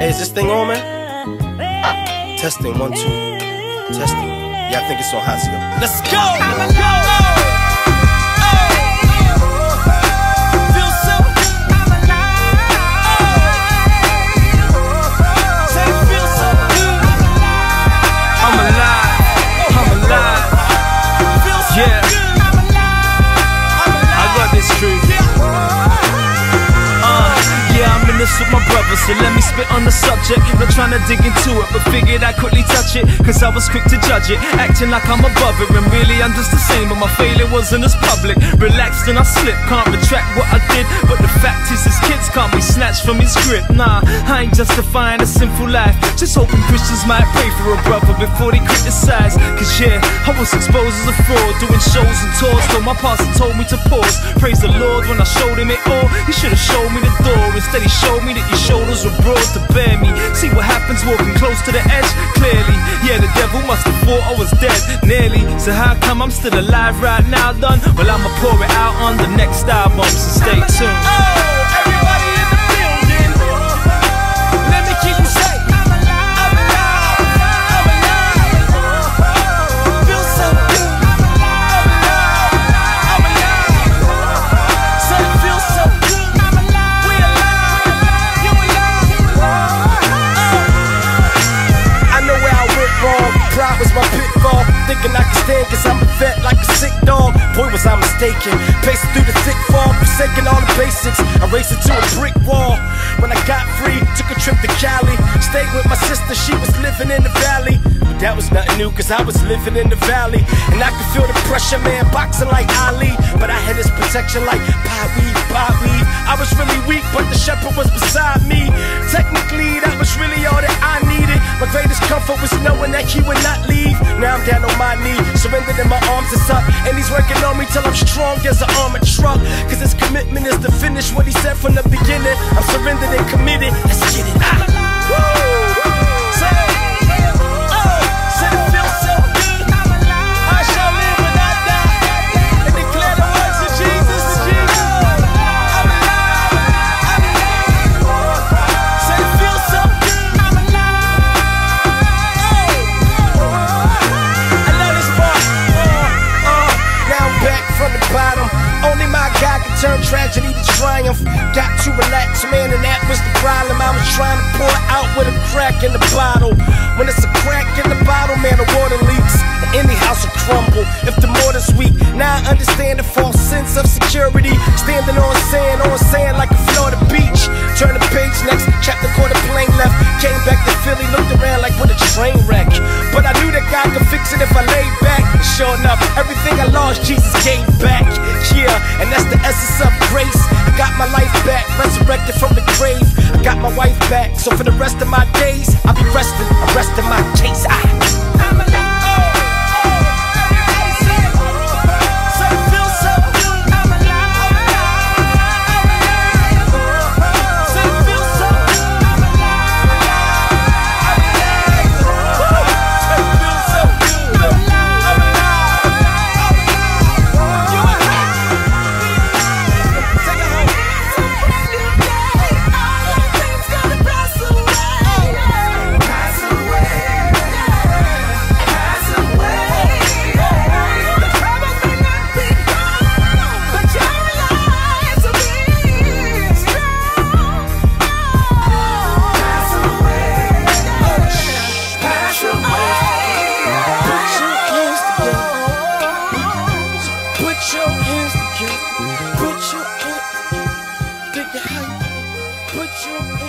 Hey, is this thing on, man? Testing, one, two. Testing. Yeah, I think it's on hot. Let's go! Let's go! Feel brother, so let me spit on the subject. Not trying to dig into it, but figured I'd quickly touch it. Cause I was quick to judge it, acting like I'm above it. And really, I'm just the same, but my failure wasn't as public. Relaxed and I slipped, can't retract what I did. But the fact is, his kids can't be snatched from his grip. Nah, I ain't justifying a sinful life. Just hoping Christians might pray for a brother before they criticize. Cause yeah, I was exposed as a fraud, doing shows and tours. So my pastor told me to pause. Praise the Lord when I showed him it all. He should have showed me the door. Instead, he showed me that your shoulders were broad to bear me. See what happens walking close to the edge? Clearly, yeah, the devil must have thought I was dead. Nearly. So how come I'm still alive right now, done? Well, I'ma pour it out on the next album, so stay tuned. Was I mistaken. Pacing through the thick fog, forsaking all the basics. I raced into a brick wall. When I got free, took a trip to Cali. Stayed with my sister, she was living in the valley. But that was nothing new cause I was living in the valley. And I could feel the pressure, man, boxing like Ali. But I had this protection like pot weed. I was really weak, but the shepherd was beside me. Technically, that was really all that I needed. My greatest comfort was knowing that he would not leave. Now I'm down on my knee, surrendered and my arms is up. And he's working on me till I'm strong as an armored truck. Cause his commitment is to finish what he said from the beginning. I'm surrendered and committed. Let's get it. Back from the bottom. Only my God can turn tragedy to triumph. Got to relax, man, and that was the problem. I was trying to pour out with a crack in the bottle. When it's a crack in the bottle, man, the water leaks. And any house will crumble if the mortar's weak. Now I understand the false sense of security. Standing on sand, on sand like a Florida beach. Turn the page next, chapter quarter plane left. Came back to Philly, looked around like what a train wreck. But I knew that God could fix it if I sure enough, everything I lost, Jesus gave back. Yeah, and that's the essence of grace. I got my life back, resurrected from the grave. I got my wife back, so for the rest of my days, I'll be resting. I'm resting my case. I, I'm alive. you.